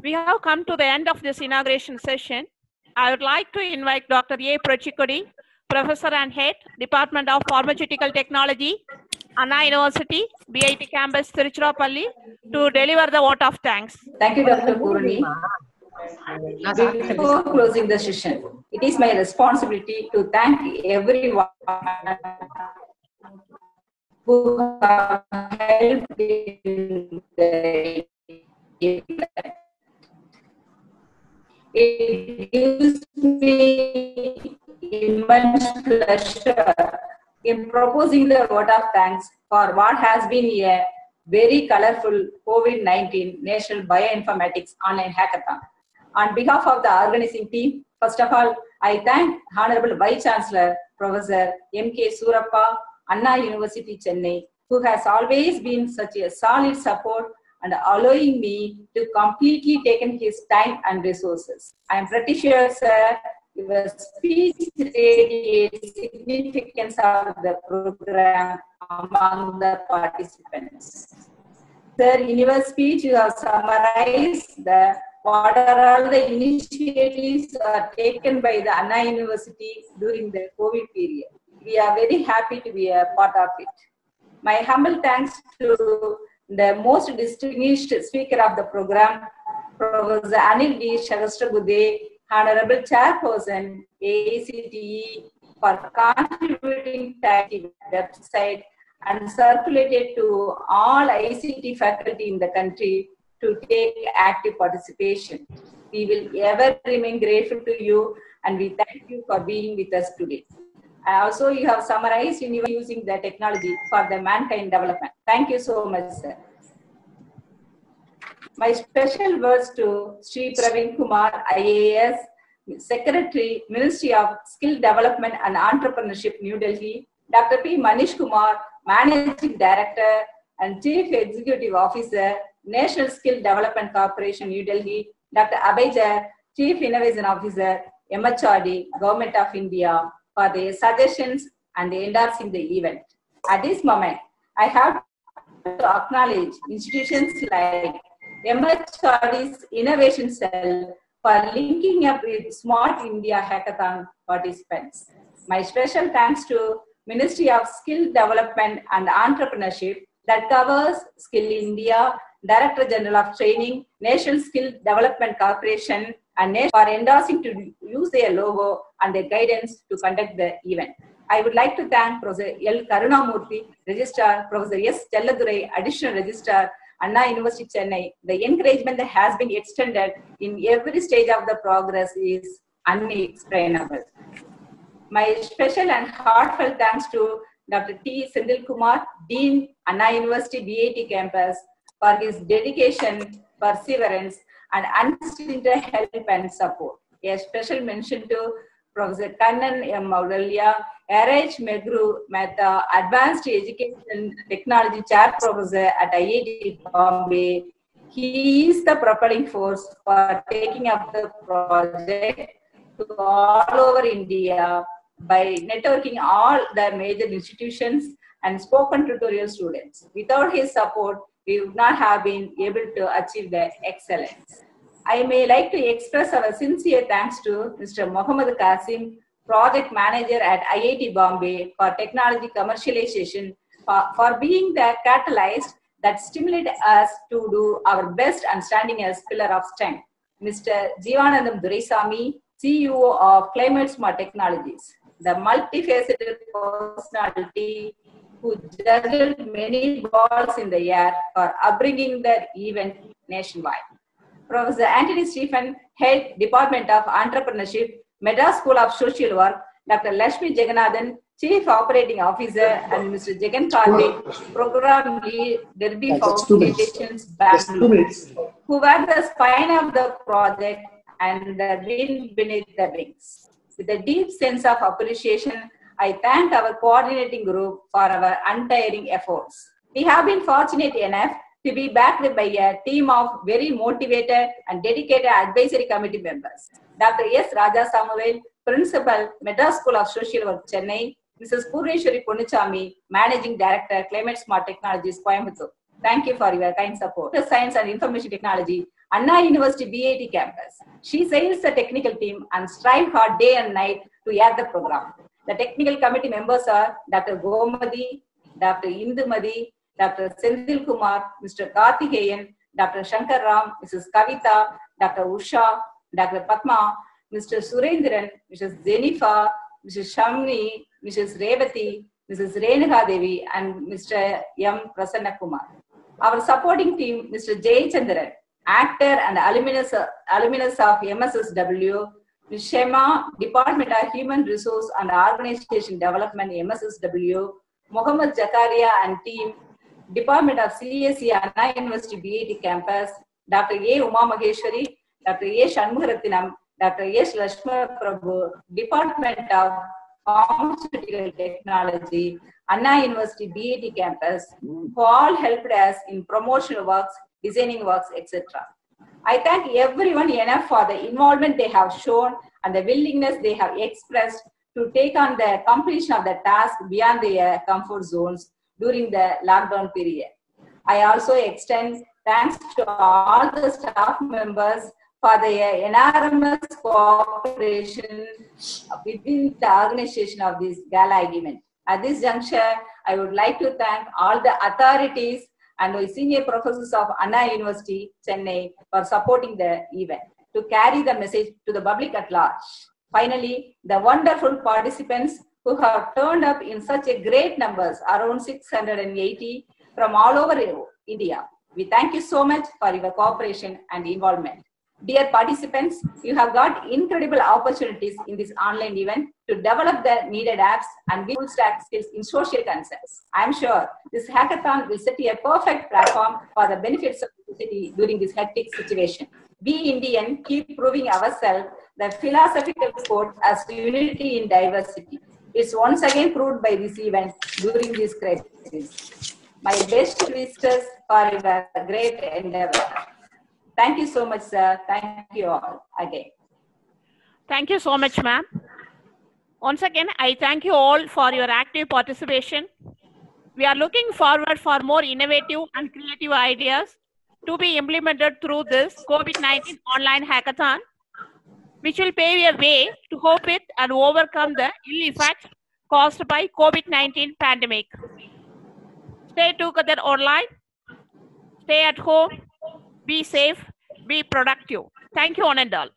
We have come to the end of this inauguration session. I would like to invite Dr. A. Prachikudi, Professor and Head, Department of Pharmaceutical Technology, Anna University, BIT Campus, Tiruchirappalli, to deliver the vote of thanks. Thank you, Dr. Purani. Before closing the session, it is my responsibility to thank everyone who have helped in proposing the vote of thanks for what has been a very colorful COVID-19 National Bioinformatics Online Hackathon. On behalf of the organizing team, first of all, I thank Honorable Vice Chancellor Professor M.K. Surappa, Anna University, Chennai, who has always been such a solid support and allowing me to completely take in his time and resources. I am pretty sure, sir, your speech radiates the significance of the program among the participants. Sir, in your speech, you have summarized the what are all the initiatives taken by the Anna University during the COVID period. We are very happy to be a part of it. My humble thanks to the most distinguished speaker of the program, Professor Anil D. Sahasrabudhe, Honorable Chairperson, AICTE, for contributing to the website and circulated to all ICT faculty in the country to take active participation. We will ever remain grateful to you and we thank you for being with us today. Also, you have summarized in using the technology for the mankind development. Thank you so much, sir. My special words to Sri Praveen Kumar, IAS, Secretary, Ministry of Skill Development and Entrepreneurship, New Delhi, Dr. P. Manish Kumar, Managing Director and Chief Executive Officer, National Skill Development Corporation, New Delhi, Dr. Abhay Chief Innovation Officer, MHRD, Government of India, for their suggestions and endorsing the event. At this moment, I have to acknowledge institutions like MHRD's Innovation Cell for linking up with Smart India Hackathon participants. My special thanks to Ministry of Skill Development and Entrepreneurship that covers Skill India, Director General of Training, National Skill Development Corporation, and for endorsing to use their logo and their guidance to conduct the event. I would like to thank Professor L. Karunamurthy, Registrar, Professor S. Chelladurai, Additional Registrar, Anna University, Chennai. The encouragement that has been extended in every stage of the progress is unexplainable. My special and heartfelt thanks to Dr. T. Sindil Kumar, Dean, Anna University BIT campus, for his dedication, perseverance, and unstinted help and support. A special mention to Professor Kannan M. Moudgalya, RH Megru Mehta, Advanced Education Technology Chair Professor at IIT Bombay. He is the propelling force for taking up the project to all over India by networking all the major institutions and spoken tutorial students. Without his support, we would not have been able to achieve the excellence. I may like to express our sincere thanks to Mr. Mohammad Qasim, Project Manager at IIT Bombay for technology commercialization, for, for being the catalyst that stimulated us to do our best and standing as pillar of strength. Mr. Jivanandam Duraisamy, CEO of Climate Smart Technologies, the multifaceted personality who juggled many balls in the air for upbringing the event nationwide. Professor Anthony Stephen, Head Department of Entrepreneurship, Madras School of Social Work, Dr. Lashmi Jagannathan, Chief Operating Officer, and Mr. Jagan Karthik, Program Lead, Derby Foundations, Bangalore, who were the spine of the project and the wind beneath the wings. With a deep sense of appreciation, I thank our coordinating group for our untiring efforts. We have been fortunate enough to be backed by a team of very motivated and dedicated advisory committee members. Dr. S. Raja Samuel, Principal, Madras School of Social Work, Chennai, Mrs. Purneshwari Ponnuchami, Managing Director, Climate Smart Technologies, Coimbatore. Thank you for your kind support. The Science and Information Technology, Anna University BIT campus. She sails the technical team and strive hard day and night to add the program. The technical committee members are Dr. Gomadi, Dr. Indumadi, Dr. Sendil Kumar, Mr. Karthikeyan, Dr. Shankar Ram, Mrs. Kavita, Dr. Usha, Dr. Padma, Mr. Surendran, Mrs. Zenifa, Mrs. Shamni, Mrs. Revati, Mrs. Renuka Devi, and Mr. M. Prasanna Kumar. Our supporting team, Mr. Jay Chandran, actor and alumnus, alumnus of MSSW, Ms. Shema, Department of Human Resource and Organization Development, MSSW, Muhammad Zakaria and team, Department of CSE Anna University BIT campus, Dr. A. Uma Maheshwari, Dr. A. Shanmugarathinam, Dr. S. Lashma Prabhu, Department of Pharmaceutical Technology, Anna University BIT campus, who all helped us in promotional works, designing works, etc. I thank everyone enough for the involvement they have shown and the willingness they have expressed to take on the completion of the task beyond their comfort zones during the lockdown period. I also extend thanks to all the staff members for their enormous cooperation within the organization of this gala event. At this juncture, I would like to thank all the authorities and the senior professors of Anna University, Chennai, for supporting the event to carry the message to the public at large. Finally, the wonderful participants who have turned up in such a great numbers, around 680 from all over India. We thank you so much for your cooperation and involvement. Dear participants, you have got incredible opportunities in this online event to develop the needed apps and full stack skills in social concerns. I'm sure this hackathon will set you a perfect platform for the benefits of the city during this hectic situation. Be Indian, keep proving ourselves the philosophical code as unity in diversity. It's once again proved by this event during this crisis. My best wishes for your great endeavor. Thank you so much, sir. Thank you all again. Thank you so much, ma'am. Once again, I thank you all for your active participation. We are looking forward for more innovative and creative ideas to be implemented through this COVID-19 online hackathon, which will pave a way to cope with and overcome the ill effects caused by COVID-19 pandemic. Stay together online, stay at home, be safe, be productive. Thank you, one and all.